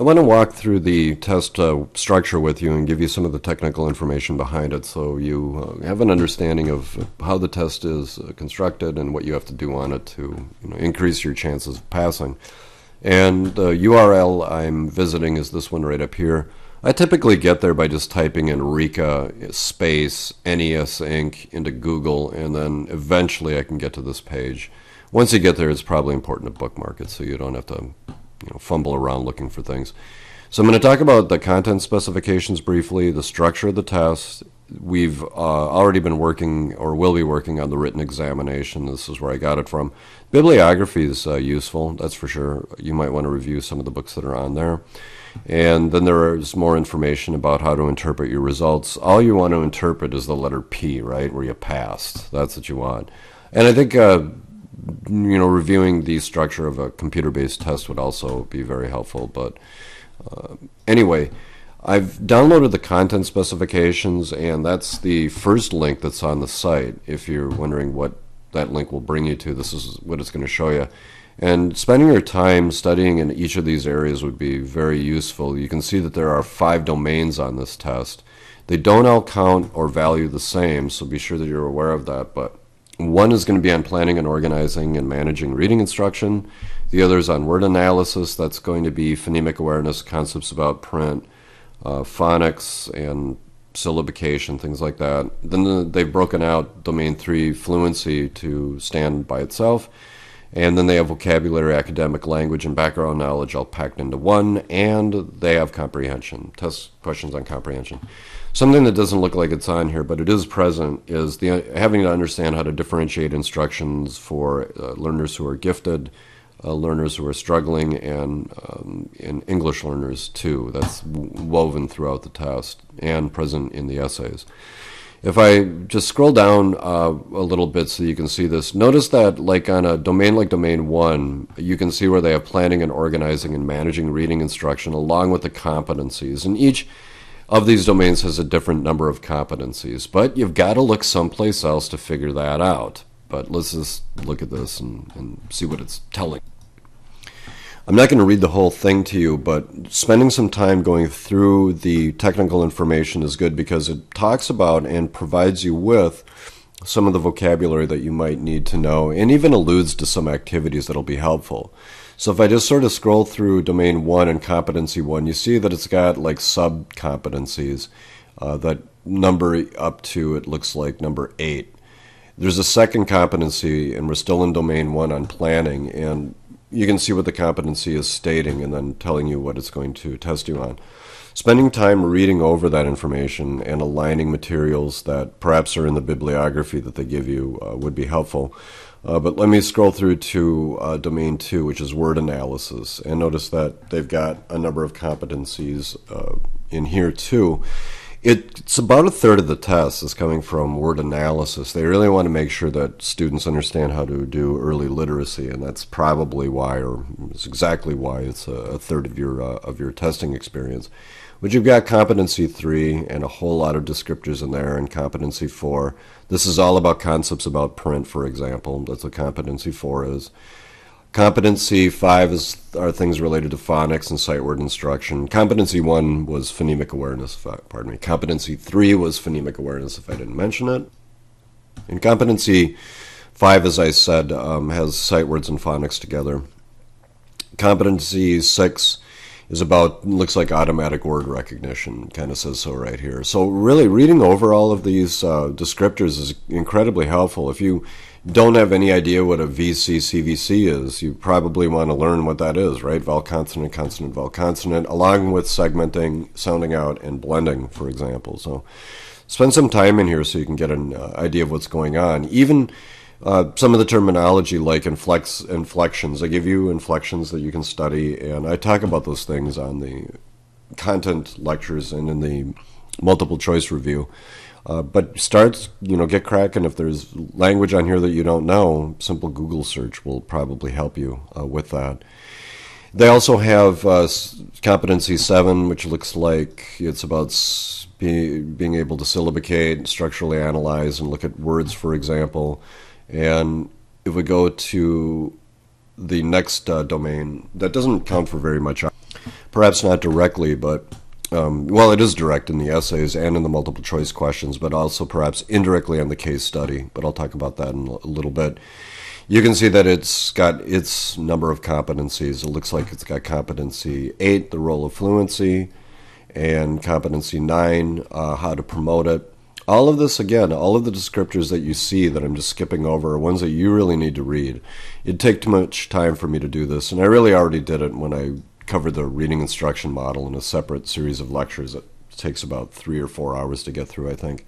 I want to walk through the test uh, structure with you and give you some of the technical information behind it so you uh, have an understanding of how the test is uh, constructed and what you have to do on it to you know, increase your chances of passing. And the URL I'm visiting is this one right up here. I typically get there by just typing in RICA space NES Inc. into Google, and then eventually I can get to this page. Once you get there, it's probably important to bookmark it so you don't have to you know, fumble around looking for things. So I'm going to talk about the content specifications briefly, the structure of the test. We've uh, already been working or will be working on the written examination. This is where I got it from. Bibliography is uh, useful, that's for sure. You might want to review some of the books that are on there. And then there is more information about how to interpret your results. All you want to interpret is the letter P, right, where you passed. That's what you want. And I think uh, you know, reviewing the structure of a computer-based test would also be very helpful. But uh, anyway, I've downloaded the content specifications, and that's the first link that's on the site. If you're wondering what that link will bring you to, this is what it's going to show you. And spending your time studying in each of these areas would be very useful. You can see that there are five domains on this test. They don't all count or value the same, so be sure that you're aware of that. But one is going to be on planning and organizing and managing reading instruction. The other is on word analysis. That's going to be phonemic awareness, concepts about print, uh, phonics, and syllabication, things like that. Then they've broken out domain three fluency to stand by itself. And then they have vocabulary, academic language, and background knowledge all packed into one. And they have comprehension, test questions on comprehension. Something that doesn't look like it's on here, but it is present, is the having to understand how to differentiate instructions for uh, learners who are gifted, uh, learners who are struggling, and, um, and English learners too. That's woven throughout the test and present in the essays. If I just scroll down uh, a little bit so you can see this, notice that like on a domain like domain one, you can see where they have planning and organizing and managing reading instruction along with the competencies. And each of these domains has a different number of competencies, but you've got to look someplace else to figure that out. But let's just look at this and, and see what it's telling. I'm not going to read the whole thing to you, but spending some time going through the technical information is good because it talks about and provides you with some of the vocabulary that you might need to know and even alludes to some activities that'll be helpful. So if I just sort of scroll through domain one and competency one, you see that it's got like sub competencies uh, that number up to, it looks like number eight. There's a second competency, and we're still in domain one on planning, and you can see what the competency is stating and then telling you what it's going to test you on. Spending time reading over that information and aligning materials that perhaps are in the bibliography that they give you uh, would be helpful. Uh, but let me scroll through to uh, domain two, which is word analysis, and notice that they've got a number of competencies uh, in here too. It's about a third of the test is coming from word analysis. They really want to make sure that students understand how to do early literacy, and that's probably why, or it's exactly why, it's a, a third of your uh, of your testing experience. But you've got competency three and a whole lot of descriptors in there, and competency four. This is all about concepts about print, for example. That's what competency four is. Competency five is are things related to phonics and sight word instruction. Competency one was phonemic awareness. Pardon me. Competency three was phonemic awareness. If I didn't mention it, and competency five, as I said, um, has sight words and phonics together. Competency six is about looks like automatic word recognition. Kind of says so right here. So really, reading over all of these uh, descriptors is incredibly helpful. If you don't have any idea what a VC CVC is, you probably want to learn what that is, right? Vowel consonant, consonant, vowel consonant, along with segmenting, sounding out, and blending, for example. So spend some time in here so you can get an uh, idea of what's going on. Even uh, some of the terminology like inflex, inflections, I give you inflections that you can study, and I talk about those things on the content lectures and in the multiple choice review. Uh, but start, you know, get cracking. If there's language on here that you don't know, simple Google search will probably help you uh, with that. They also have uh, competency seven, which looks like it's about be, being able to syllabicate, structurally analyze, and look at words, for example. And if we go to the next uh, domain, that doesn't count for very much perhaps not directly, but um, well, it is direct in the essays and in the multiple choice questions, but also perhaps indirectly on the case study. But I'll talk about that in a little bit. You can see that it's got its number of competencies. It looks like it's got competency eight, the role of fluency, and competency nine, uh, how to promote it. All of this, again, all of the descriptors that you see that I'm just skipping over are ones that you really need to read. It'd take too much time for me to do this, and I really already did it when I covered the reading instruction model in a separate series of lectures. It takes about three or four hours to get through, I think.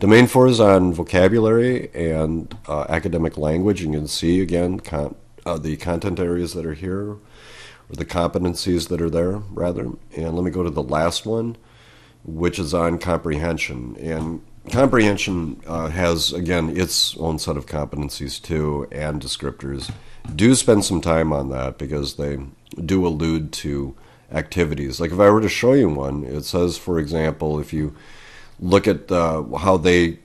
Domain 4 is on vocabulary and uh, academic language. You can see, again, con- uh, the content areas that are here, or the competencies that are there, rather. And let me go to the last one, which is on comprehension. And comprehension uh, has, again, its own set of competencies, too, and descriptors. Do spend some time on that because they do allude to activities. Like if I were to show you one, it says, for example, if you look at uh, how they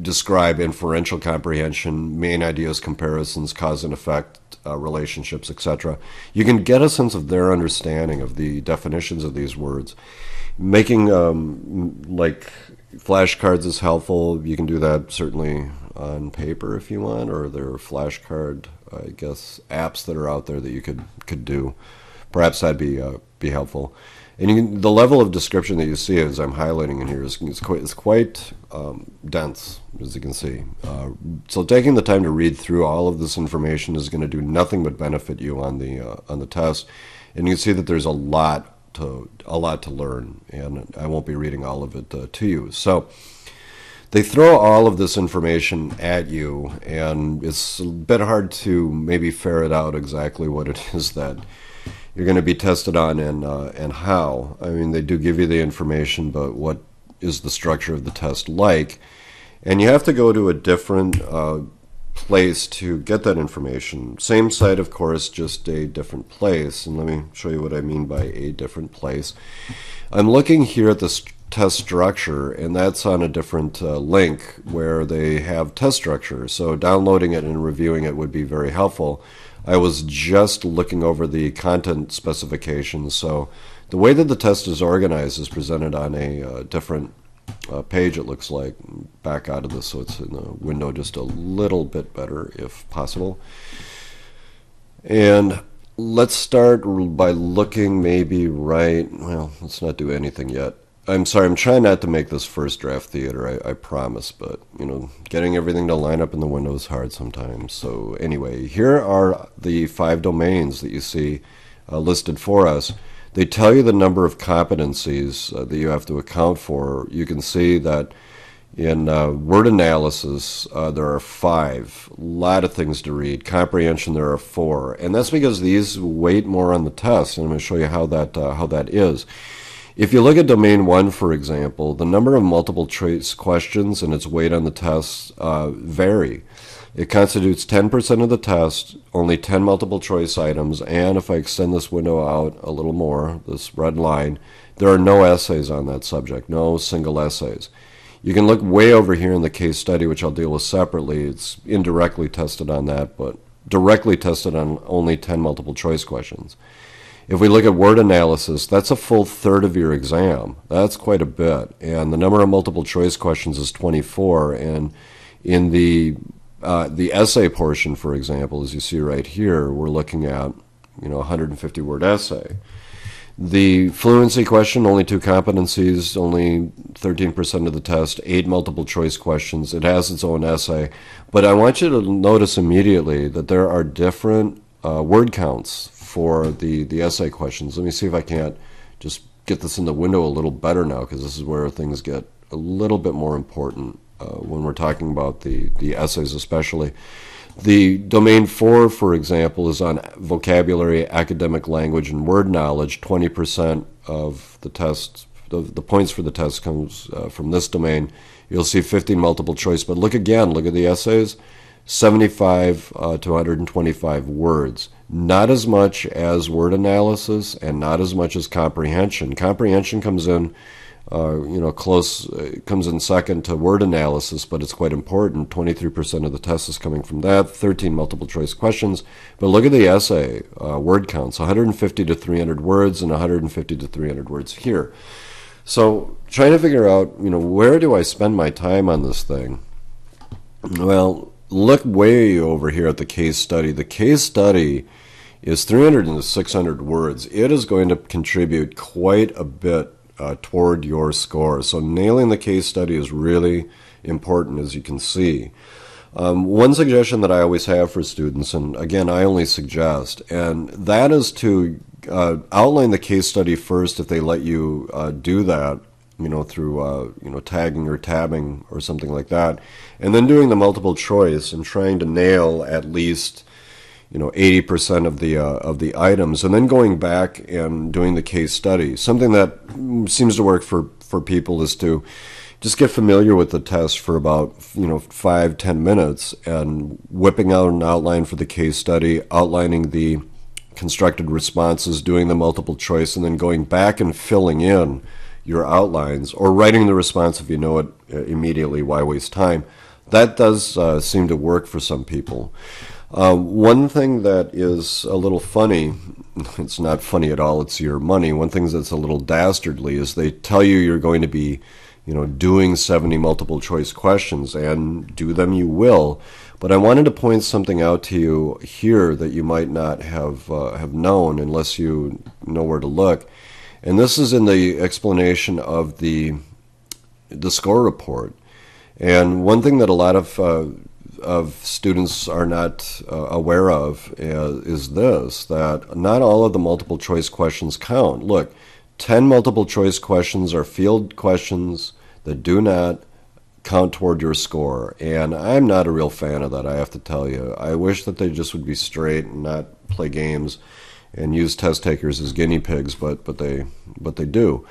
describe inferential comprehension, main ideas, comparisons, cause and effect, uh, relationships, etc., you can get a sense of their understanding of the definitions of these words. Making um, like flashcards is helpful. You can do that certainly on paper if you want, or there are flashcard I guess apps that are out there that you could could do. Perhaps that'd be uh, be helpful. And can, the level of description that you see as I'm highlighting in here is, is quite, is quite um, dense, as you can see. Uh, so taking the time to read through all of this information is going to do nothing but benefit you on the uh, on the test. And you can see that there's a lot to a lot to learn, and I won't be reading all of it uh, to you. So they throw all of this information at you, and it's a bit hard to maybe ferret out exactly what it is that you're going to be tested on and uh, and how. I mean, they do give you the information, but what is the structure of the test like? And you have to go to a different uh, place to get that information. Same site, of course, just a different place. And let me show you what I mean by a different place. I'm looking here at the test structure, and that's on a different uh, link where they have test structure. So downloading it and reviewing it would be very helpful. I was just looking over the content specifications. So the way that the test is organized is presented on a uh, different uh, page, it looks like. Back out of this so it's in the window just a little bit better if possible. And let's start by looking maybe right, well, let's not do anything yet. I'm sorry, I'm trying not to make this first draft theater, I, I, promise, but you know, getting everything to line up in the window is hard sometimes. So, anyway, here are the five domains that you see uh, listed for us. They tell you the number of competencies uh, that you have to account for. You can see that in uh, word analysis, uh, there are five. A lot of things to read. Comprehension, there are four, and that's because these weight more on the test. And I'm going to show you how that uh, how that is. If you look at domain one, for example, the number of multiple choice questions and its weight on the test uh, vary. It constitutes 10% of the test, only 10 multiple choice items, and if I extend this window out a little more, this red line, there are no essays on that subject, no single essays. You can look way over here in the case study, which I'll deal with separately. It's indirectly tested on that, but directly tested on only 10 multiple choice questions. If we look at word analysis, that's a full third of your exam. That's quite a bit. And the number of multiple choice questions is 24. And in the uh, the essay portion, for example, as you see right here, we're looking at you know 150 word essay. The fluency question, only two competencies, only 13% of the test, eight multiple choice questions. It has its own essay. But I want you to notice immediately that there are different uh, word counts for the, the essay questions. Let me see if I can't just get this in the window a little better now because this is where things get a little bit more important when we're talking about the, the essays especially. The domain four, for example, is on vocabulary, academic language, and word knowledge. 20% of the test, the, the points for the test comes uh, from this domain. You'll see 15 multiple choice, but look again, look at the essays. 75 uh, to 125 words. Not as much as word analysis and not as much as comprehension. Comprehension comes in uh, you know, close uh, comes in second to word analysis, but it's quite important. 23% of the test is coming from that. 13 multiple choice questions. But look at the essay uh, word counts: 150 to 300 words, and 150 to 300 words here. So trying to figure out, you know, where do I spend my time on this thing? Well, look way over here at the case study. The case study is 300 to 600 words. It is going to contribute quite a bit uh, toward your score. So nailing the case study is really important, as you can see. Um, one suggestion that I always have for students, and again, I only suggest, and that is to uh, outline the case study first if they let you uh, do that, you know, through uh, you know tagging or tabbing or something like that, and then doing the multiple choice and trying to nail at least you know 80% of the uh, of the items. And then going back and doing the case study something that seems to work for for people is to just get familiar with the test for about you know five ten minutes and whipping out an outline for the case study outlining the constructed responses doing the multiple choice and then going back and filling in your outlines or writing the response if you know it uh, immediately why waste time? That does uh, seem to work for some people uh, one thing that is a little funny, it's not funny at all, it's your money. One thing that's a little dastardly is they tell you you're going to be, you know, doing 70 multiple choice questions, and do them you will. But I wanted to point something out to you here that you might not have uh, have known unless you know where to look. And this is in the explanation of the the score report. And one thing that a lot of uh, of students are not uh, aware of uh, is this that not all of the multiple choice questions count. Look, 10 multiple choice questions are field questions that do not count toward your score. And I'm not a real fan of that, I have to tell you. I wish that they just would be straight and not play games and use test takers as guinea pigs, but, but, they, but they do.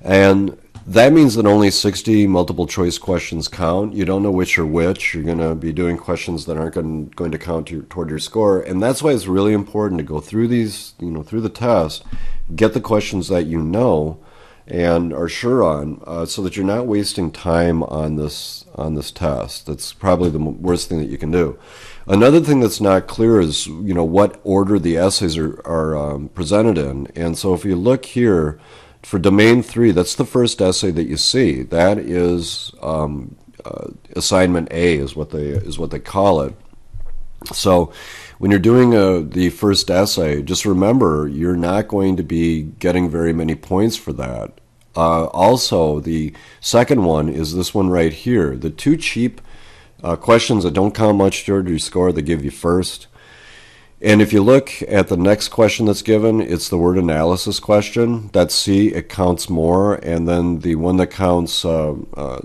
And that means that only 60 multiple choice questions count. You don't know which are which. You're going to be doing questions that aren't going, going to count your, toward your score. And that's why it's really important to go through these, you know, through the test, get the questions that you know and are sure on uh, so that you're not wasting time on this on this test. That's probably the worst thing that you can do. Another thing that's not clear is, you know, what order the essays are, are um, presented in. And so if you look here, for domain three, that's the first essay that you see. That is um, uh, assignment A, is what they is what they call it. So, when you're doing a, uh, the first essay, just remember you're not going to be getting very many points for that. Uh, also, the second one is this one right here. The two cheap uh, questions that don't count much toward your score, they give you first. And if you look at the next question that's given, it's the word analysis question. That's C, it counts more. And then the one that counts uh, uh,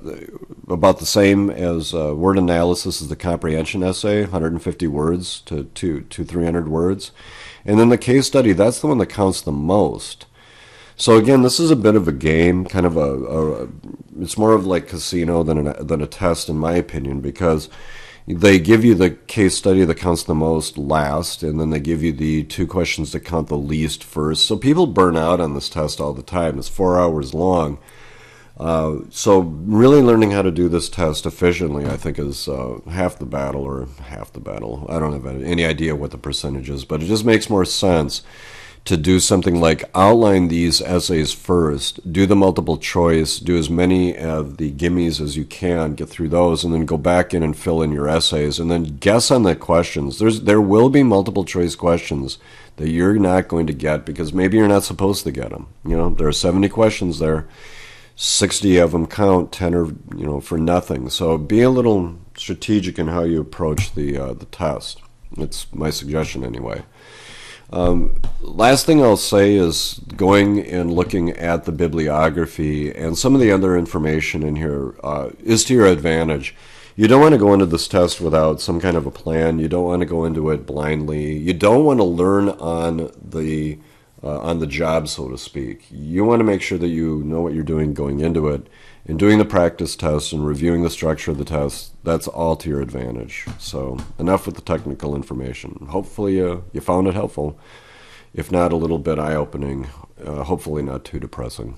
about the same as uh, word analysis is the comprehension essay, 150 words to, to, to 300 words. And then the case study, that's the one that counts the most. So again, this is a bit of a game, kind of a, a it's more of like casino than, an, than a test in my opinion, because they give you the case study that counts the most last, and then they give you the two questions that count the least first. So people burn out on this test all the time. It's four hours long. Uh, so really learning how to do this test efficiently, I think, is uh, half the battle, or half the battle. I don't have any idea what the percentage is, but it just makes more sense to do something like outline these essays first, do the multiple choice, do as many of the gimmies as you can, get through those, and then go back in and fill in your essays, and then guess on the questions. There's there will be multiple choice questions that you're not going to get because maybe you're not supposed to get them. You know, there are 70 questions there. 60 of them count, 10 are, you know, for nothing. So be a little strategic in how you approach the uh, the test. It's my suggestion anyway. Um, last thing I'll say is going and looking at the bibliography and some of the other information in here uh, is to your advantage. You don't want to go into this test without some kind of a plan. You don't want to go into it blindly. You don't want to learn on the uh, on the job, so to speak. You want to make sure that you know what you're doing going into it in doing the practice test and reviewing the structure of the test, that's all to your advantage. So, enough with the technical information. Hopefully, uh, you found it helpful. If not, a little bit eye opening. Uh, hopefully, not too depressing.